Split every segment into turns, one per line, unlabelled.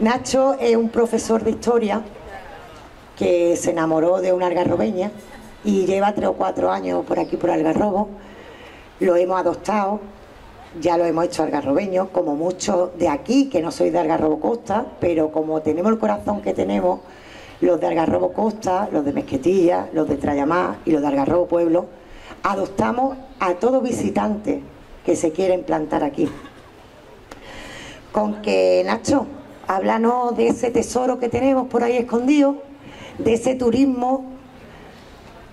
Nacho es un profesor de historia que se enamoró de una algarrobeña y lleva tres o cuatro años por aquí por Algarrobo. Lo hemos adoptado, ya lo hemos hecho algarrobeños, como muchos de aquí, que no soy de Algarrobo Costa, pero como tenemos el corazón que tenemos, los de Algarrobo Costa, los de Mesquetilla, los de Trayamá y los de Algarrobo Pueblo, adoptamos a todo visitante que se quiere plantar aquí. Con que, Nacho, háblanos de ese tesoro que tenemos por ahí escondido, de ese turismo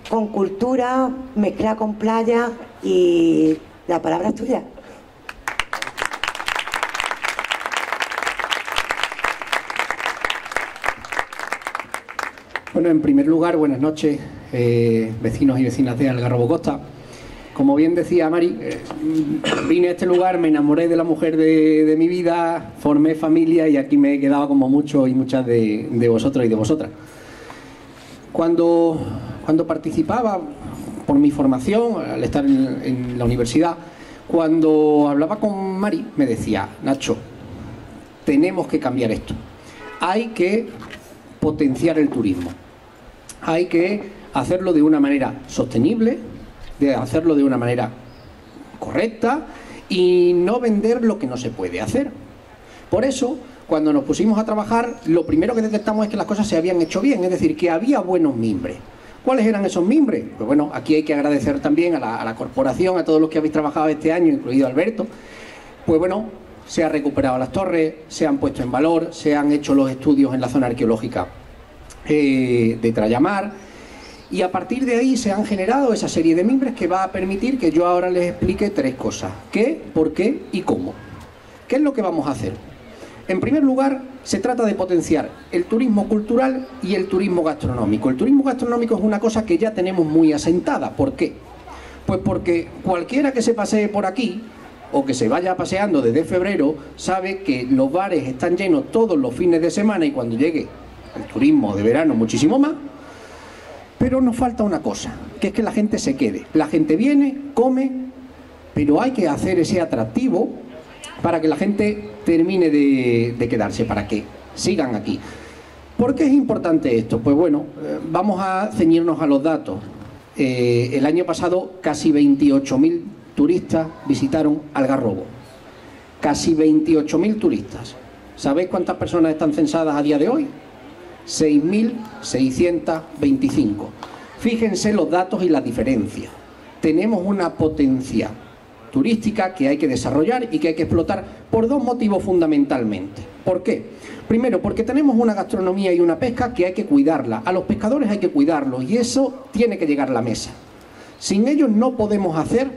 con cultura mezclada con playa y la palabra es tuya.
Bueno, en primer lugar, buenas noches, eh, vecinos y vecinas de Algarrobo Costa. Como bien decía Mari, eh, vine a este lugar, me enamoré de la mujer de, mi vida, formé familia y aquí me he quedado como muchos y muchas de, vosotros y de vosotras. Cuando, cuando participaba por mi formación, al estar en la universidad, cuando hablaba con Mari, me decía, Nacho, tenemos que cambiar esto. Hay que potenciar el turismo hay que hacerlo de una manera sostenible, de hacerlo de una manera correcta y no vender lo que no se puede hacer. Por eso, cuando nos pusimos a trabajar, lo primero que detectamos es que las cosas se habían hecho bien, es decir, que había buenos mimbres. ¿Cuáles eran esos mimbres? Pues bueno, aquí hay que agradecer también a la, a la corporación, a todos los que habéis trabajado este año, incluido Alberto. Pues bueno, se han recuperado las torres, se han puesto en valor, se han hecho los estudios en la zona arqueológica eh, de Trayamar, y a partir de ahí se han generado esa serie de mimbres que va a permitir que yo ahora les explique tres cosas. ¿Qué, por qué y cómo? ¿Qué es lo que vamos a hacer? En primer lugar, se trata de potenciar el turismo cultural y el turismo gastronómico. El turismo gastronómico es una cosa que ya tenemos muy asentada. ¿Por qué? Pues porque cualquiera que se pasee por aquí o que se vaya paseando desde febrero sabe que los bares están llenos todos los fines de semana y cuando llegue el turismo de verano muchísimo más, pero nos falta una cosa, que es que la gente se quede. La gente viene, come, pero hay que hacer ese atractivo para que la gente termine de, quedarse, para que sigan aquí. ¿Por qué es importante esto? Pues bueno, eh, vamos a ceñirnos a los datos. Eh, el año pasado casi 28.000 turistas visitaron Algarrobo. Casi 28.000 turistas. ¿Sabéis cuántas personas están censadas a día de hoy? 6.625. Fíjense los datos y la diferencia. Tenemos una potencia turística que hay que desarrollar y que hay que explotar por dos motivos fundamentalmente. ¿Por qué? Primero, porque tenemos una gastronomía y una pesca que hay que cuidarla. A los pescadores hay que cuidarlos y eso tiene que llegar a la mesa. Sin ellos no podemos hacer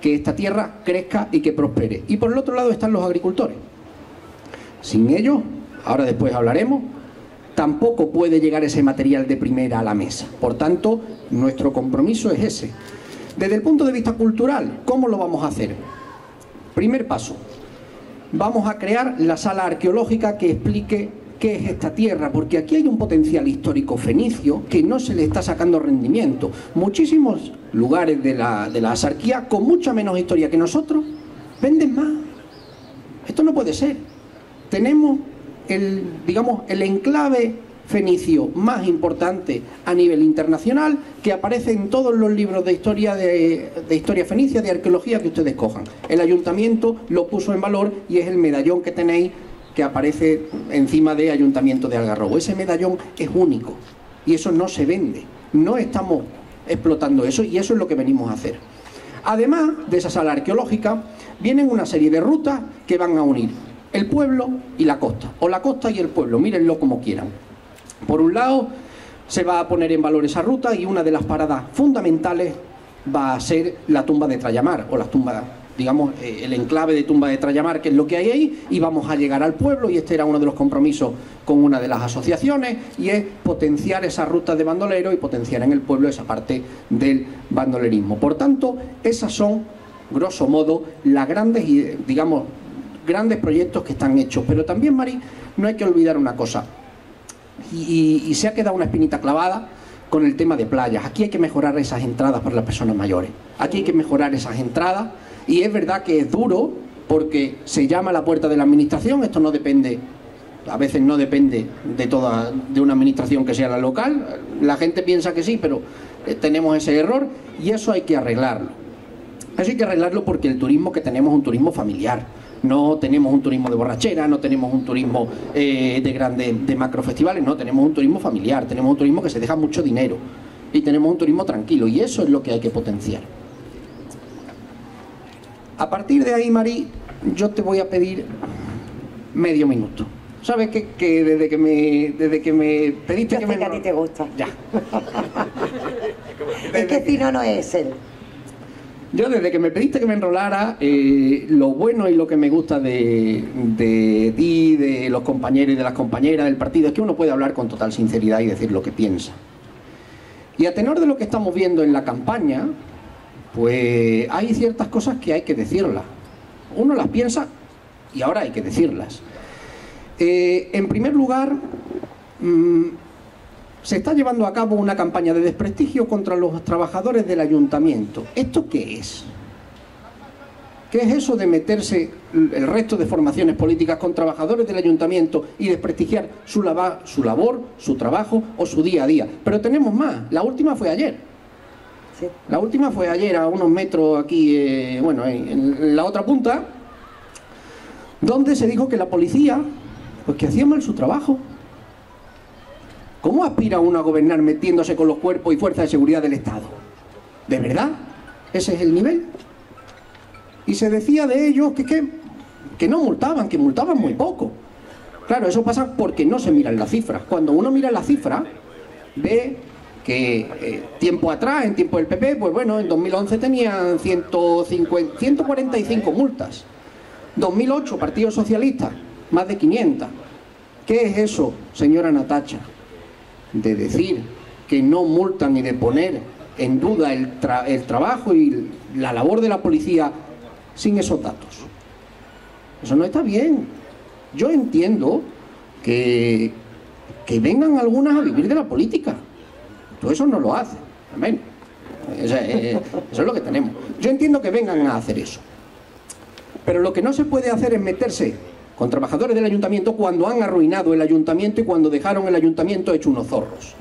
que esta tierra crezca y que prospere. Y por el otro lado están los agricultores. Sin ellos, ahora después hablaremos, tampoco puede llegar ese material de primera a la mesa. Por tanto, nuestro compromiso es ese. Desde el punto de vista cultural, ¿cómo lo vamos a hacer? Primer paso, vamos a crear la sala arqueológica que explique qué es esta tierra, porque aquí hay un potencial histórico fenicio que no se le está sacando rendimiento. Muchísimos lugares de la, de la asarquía con mucha menos historia que nosotros venden más. Esto no puede ser. Tenemos el, digamos, el enclave fenicio más importante a nivel internacional que aparece en todos los libros de historia de, historia fenicia, de arqueología que ustedes cojan. El ayuntamiento lo puso en valor y es el medallón que tenéis que aparece encima de Ayuntamiento de Algarrobo. Ese medallón es único y eso no se vende. No estamos explotando eso y eso es lo que venimos a hacer. Además de esa sala arqueológica, vienen una serie de rutas que van a unir el pueblo y la costa, o la costa y el pueblo, mírenlo como quieran. Por un lado, se va a poner en valor esa ruta y una de las paradas fundamentales va a ser la tumba de Trayamar, o la tumba, digamos, eh, el enclave de tumba de Trayamar, que es lo que hay ahí, y vamos a llegar al pueblo, y este era uno de los compromisos con una de las asociaciones, y es potenciar esa ruta de bandolero y potenciar en el pueblo esa parte del bandolerismo. Por tanto, esas son, grosso modo, las grandes, digamos, grandes proyectos que están hechos. Pero también, Mari, no hay que olvidar una cosa. Y, se ha quedado una espinita clavada con el tema de playas. Aquí hay que mejorar esas entradas para las personas mayores. Aquí hay que mejorar esas entradas. Y es verdad que es duro porque se llama a la puerta de la administración. Esto no depende a veces no depende de toda de una administración que sea la local. La gente piensa que sí, pero eh, tenemos ese error y eso hay que arreglarlo. Eso hay que arreglarlo porque el turismo que tenemos es un turismo familiar. No tenemos un turismo de borrachera, no tenemos un turismo eh, de grandes, de macrofestivales, no, tenemos un turismo familiar, tenemos un turismo que se deja mucho dinero y tenemos un turismo tranquilo y eso es lo que hay que potenciar. A partir de ahí, Mari, yo te voy a pedir medio minuto. ¿Sabes que, que desde que me desde que me pediste
Yo
que
sé
me
que a ti te gusta.
Ya.
Es que si no, no es él.
Yo desde que me pediste que me enrolara, eh, lo bueno y lo que me gusta de, ti, de los compañeros y de las compañeras del partido, es que uno puede hablar con total sinceridad y decir lo que piensa. Y a tenor de lo que estamos viendo en la campaña, pues hay ciertas cosas que hay que decirlas. Uno las piensa y ahora hay que decirlas. Eh, en primer lugar, mm, se está llevando a cabo una campaña de desprestigio contra los trabajadores del ayuntamiento. ¿Esto qué es? ¿Qué es eso de meterse el resto de formaciones políticas con trabajadores del ayuntamiento y desprestigiar su, lava- su labor, su trabajo o su día a día? Pero tenemos más. La última fue ayer.
Sí.
La última fue ayer a unos metros aquí, eh, bueno, en, en la otra punta, donde se dijo que la policía, pues que hacía mal su trabajo. ¿Cómo aspira uno a gobernar metiéndose con los cuerpos y fuerzas de seguridad del Estado? ¿De verdad? ¿Ese es el nivel? Y se decía de ellos que, que, no multaban, que multaban muy poco. Claro, eso pasa porque no se miran las cifras. Cuando uno mira las cifras, ve que eh, tiempo atrás, en tiempo del PP, pues bueno, en 2011 tenían 150, 145 multas. 2008, Partido Socialista, más de 500. ¿Qué es eso, señora Natacha? De decir que no multan y de poner en duda el, tra- el trabajo y la labor de la policía sin esos datos. Eso no está bien. Yo entiendo que, que vengan algunas a vivir de la política. Todo eso no lo hace. Amén. Es- eso es lo que tenemos. Yo entiendo que vengan a hacer eso. Pero lo que no se puede hacer es meterse con trabajadores del ayuntamiento cuando han arruinado el ayuntamiento y cuando dejaron el ayuntamiento hecho unos zorros.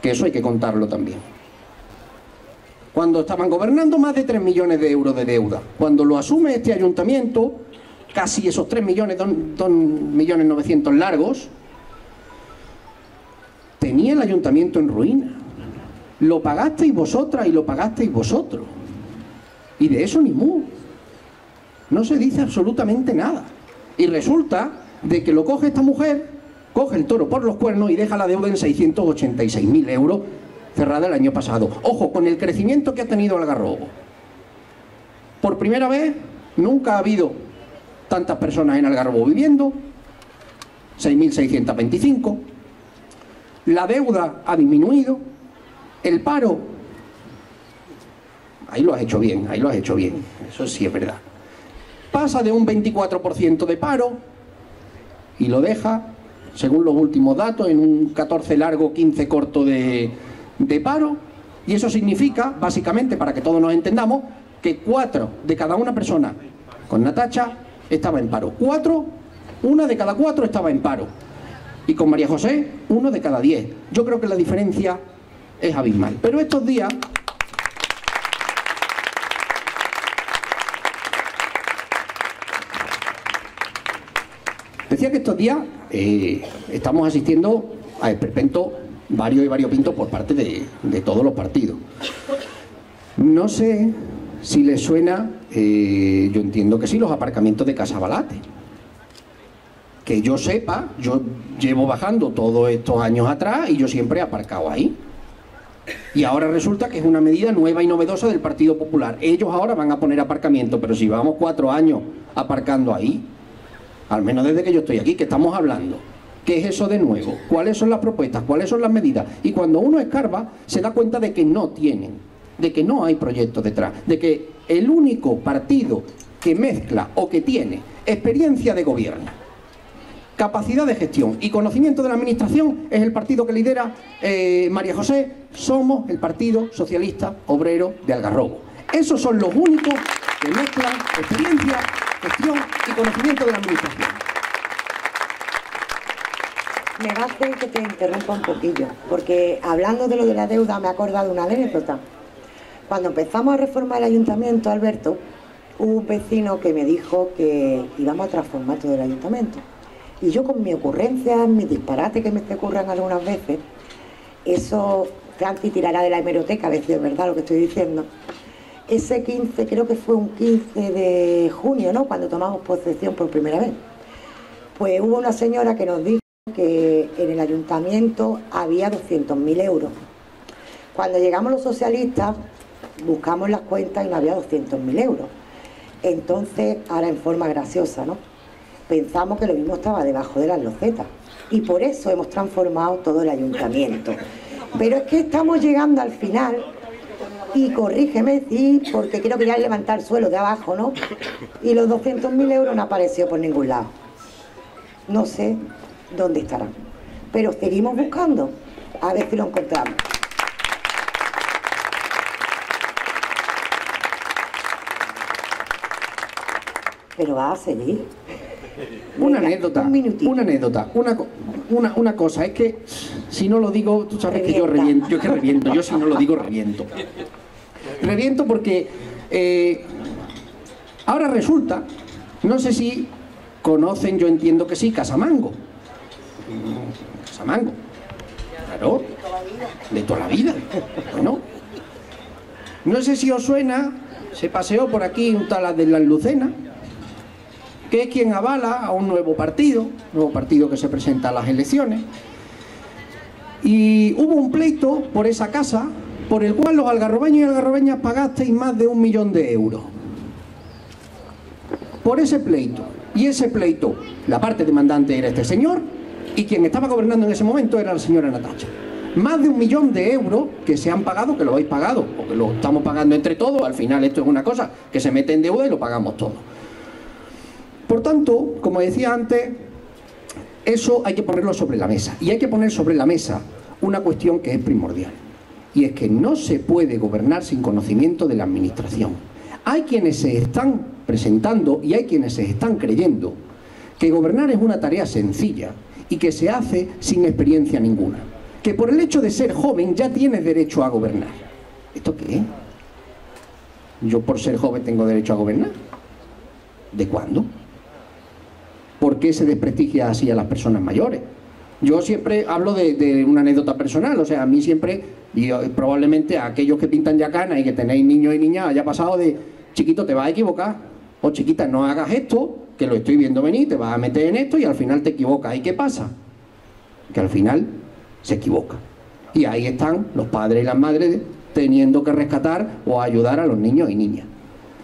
Que eso hay que contarlo también. Cuando estaban gobernando más de 3 millones de euros de deuda. Cuando lo asume este ayuntamiento, casi esos 3 millones, 2 millones 900 largos, tenía el ayuntamiento en ruina. Lo pagasteis vosotras y lo pagasteis vosotros. Y de eso ni mu. No se dice absolutamente nada. Y resulta de que lo coge esta mujer, coge el toro por los cuernos y deja la deuda en 686.000 euros cerrada el año pasado. Ojo, con el crecimiento que ha tenido Algarrobo. Por primera vez, nunca ha habido tantas personas en Algarrobo viviendo, 6.625. La deuda ha disminuido, el paro, ahí lo has hecho bien, ahí lo has hecho bien, eso sí es verdad. Pasa de un 24% de paro y lo deja, según los últimos datos, en un 14 largo, 15 corto de, de paro. Y eso significa, básicamente, para que todos nos entendamos, que cuatro de cada una persona con Natacha estaba en paro. Cuatro, una de cada cuatro estaba en paro. Y con María José, uno de cada diez. Yo creo que la diferencia es abismal. Pero estos días Decía que estos días eh, estamos asistiendo a esperpento varios y variopintos por parte de, todos los partidos. No sé si les suena, eh, yo entiendo que sí, los aparcamientos de Casa Balate. Que yo sepa, yo llevo bajando todos estos años atrás y yo siempre he aparcado ahí. Y ahora resulta que es una medida nueva y novedosa del Partido Popular. Ellos ahora van a poner aparcamiento, pero si llevamos cuatro años aparcando ahí, al menos desde que yo estoy aquí, que estamos hablando. ¿Qué es eso de nuevo? ¿Cuáles son las propuestas? ¿Cuáles son las medidas? Y cuando uno escarba, se da cuenta de que no tienen, de que no hay proyectos detrás, de que el único partido que mezcla o que tiene experiencia de gobierno, capacidad de gestión y conocimiento de la administración es el partido que lidera eh, María José. Somos el Partido Socialista Obrero de Algarrobo. Esos son los únicos que mezclan experiencia, gestión y conocimiento de la administración.
me va a hacer que te interrumpa un poquillo, porque hablando de lo de la deuda me he acordado una anécdota. Cuando empezamos a reformar el ayuntamiento, Alberto, hubo un vecino que me dijo que íbamos a transformar todo el ayuntamiento. Y yo con mi ocurrencia, mi disparate que me se ocurran algunas veces, eso Francis tirará de la hemeroteca a ver si es verdad lo que estoy diciendo. Ese 15, creo que fue un 15 de junio, ¿no? Cuando tomamos posesión por primera vez. Pues hubo una señora que nos dijo que en el ayuntamiento había 200.000 euros. Cuando llegamos los socialistas, buscamos las cuentas y no había 200.000 euros. Entonces, ahora en forma graciosa, ¿no? Pensamos que lo mismo estaba debajo de las locetas. Y por eso hemos transformado todo el ayuntamiento. Pero es que estamos llegando al final, y corrígeme, sí, porque quiero que ya levantar suelo de abajo, ¿no? Y los 200.000 euros no apareció por ningún lado. No sé dónde estarán. Pero seguimos buscando, a ver si lo encontramos. Pero va a seguir.
Una anécdota, una anécdota, una, una, cosa, es que si no lo digo, tú sabes que yo reviento, yo que reviento, yo si no lo digo reviento. Reviento porque eh, ahora resulta, no sé si conocen, yo entiendo que sí, Casamango. Casamango. Claro, de toda la vida. Bueno, no sé si os suena, se paseó por aquí un tal de la Lucena que es quien avala a un nuevo partido, nuevo partido que se presenta a las elecciones. Y hubo un pleito por esa casa, por el cual los algarrobeños y algarrobeñas pagasteis más de un millón de euros. Por ese pleito. Y ese pleito, la parte demandante era este señor, y quien estaba gobernando en ese momento era la señora Natacha. Más de un millón de euros que se han pagado, que lo habéis pagado, porque lo estamos pagando entre todos, al final esto es una cosa que se mete en deuda y lo pagamos todos. Por tanto, como decía antes, eso hay que ponerlo sobre la mesa. Y hay que poner sobre la mesa una cuestión que es primordial. Y es que no se puede gobernar sin conocimiento de la administración. Hay quienes se están presentando y hay quienes se están creyendo que gobernar es una tarea sencilla y que se hace sin experiencia ninguna. Que por el hecho de ser joven ya tienes derecho a gobernar. ¿Esto qué es? ¿Yo por ser joven tengo derecho a gobernar? ¿De cuándo? ¿Por qué se desprestigia así a las personas mayores? Yo siempre hablo de, una anécdota personal, o sea, a mí siempre, y probablemente a aquellos que pintan ya canas y que tenéis niños y niñas, haya pasado de, chiquito, te vas a equivocar, o chiquita, no hagas esto, que lo estoy viendo venir, te vas a meter en esto y al final te equivocas. ¿Y qué pasa? Que al final se equivoca. Y ahí están los padres y las madres teniendo que rescatar o ayudar a los niños y niñas.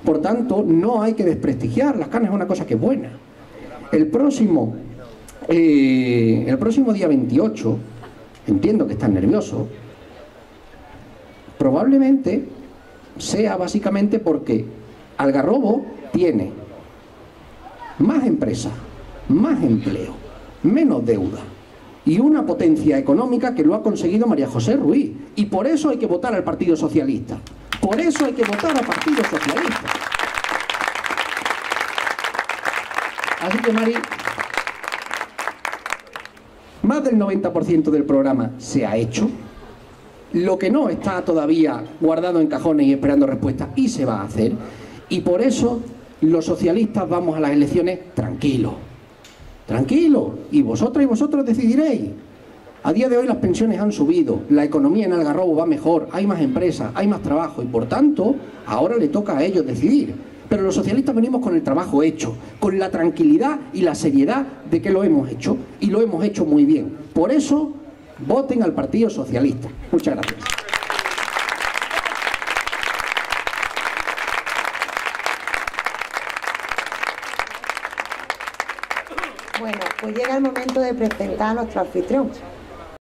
Por tanto, no hay que desprestigiar, las canas es una cosa que es buena. El próximo, eh, el próximo día 28, entiendo que están nerviosos, probablemente sea básicamente porque Algarrobo tiene más empresas, más empleo, menos deuda y una potencia económica que lo ha conseguido María José Ruiz. Y por eso hay que votar al Partido Socialista. Por eso hay que votar al Partido Socialista. Así que, Mari, más del 90% del programa se ha hecho. Lo que no está todavía guardado en cajones y esperando respuesta y se va a hacer. Y por eso los socialistas vamos a las elecciones tranquilos. Tranquilos. Y vosotras y vosotros decidiréis. A día de hoy las pensiones han subido, la economía en Algarrobo va mejor, hay más empresas, hay más trabajo y por tanto ahora le toca a ellos decidir. Pero los socialistas venimos con el trabajo hecho, con la tranquilidad y la seriedad de que lo hemos hecho y lo hemos hecho muy bien. Por eso, voten al Partido Socialista. Muchas gracias.
Bueno, pues llega el momento de presentar a nuestro anfitrión.